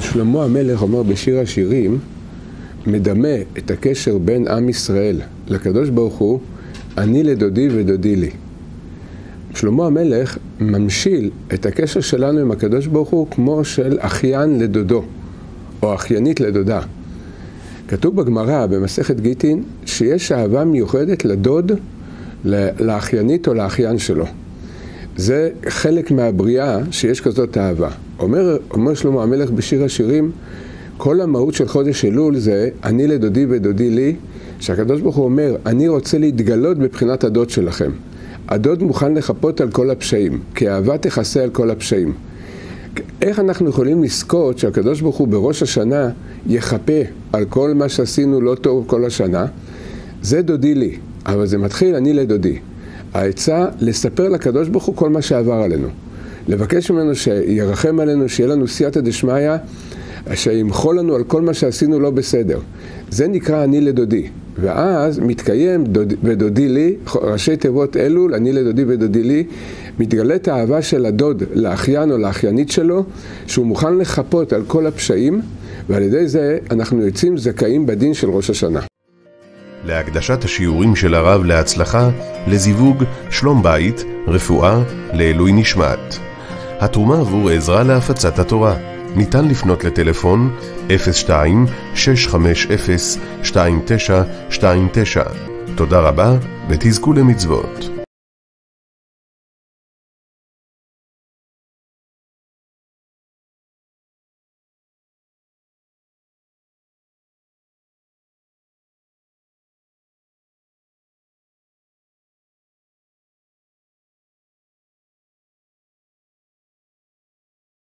שלמה המלך אומר בשיר השירים, מדמה את הקשר בין עם ישראל לקדוש ברוך הוא, אני לדודי ודודי לי. שלמה המלך ממשיל את הקשר שלנו עם הקדוש ברוך הוא כמו של אחיין לדודו, או אחיינית לדודה. כתוב בגמרא, במסכת גיטין, שיש אהבה מיוחדת לדוד, לאחיינית או לאחיין שלו. זה חלק מהבריאה שיש כזאת אהבה. אומר, אומר שלמה המלך בשיר השירים, כל המהות של חודש אלול זה אני לדודי ודודי לי, שהקדוש ברוך הוא אומר, אני רוצה להתגלות בבחינת הדוד שלכם. הדוד מוכן לחפות על כל הפשעים, כי אהבה תכסה על כל הפשעים. איך אנחנו יכולים לזכות שהקדוש ברוך הוא בראש השנה יכפה על כל מה שעשינו לא טוב כל השנה? זה דודי לי, אבל זה מתחיל אני לדודי. העצה לספר לקדוש ברוך הוא כל מה שעבר עלינו. לבקש ממנו שירחם עלינו, שיהיה לנו סייעתא דשמיא, שימחול לנו על כל מה שעשינו לא בסדר. זה נקרא אני לדודי. ואז מתקיים דוד, ודודי לי, ראשי תיבות אלול, אני לדודי ודודי לי, מתגלית האהבה של הדוד לאחיין או לאחיינית שלו, שהוא מוכן לחפות על כל הפשעים, ועל ידי זה אנחנו יוצאים זכאים בדין של ראש השנה. להקדשת השיעורים של הרב להצלחה, לזיווג, שלום בית, רפואה, לעילוי נשמת. התרומה עבור עזרה להפצת התורה. ניתן לפנות לטלפון 02-650-2929. תודה רבה ותזכו למצוות.